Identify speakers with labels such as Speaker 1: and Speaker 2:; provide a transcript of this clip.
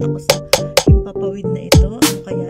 Speaker 1: Tapos, yung papawid na ito, ano kaya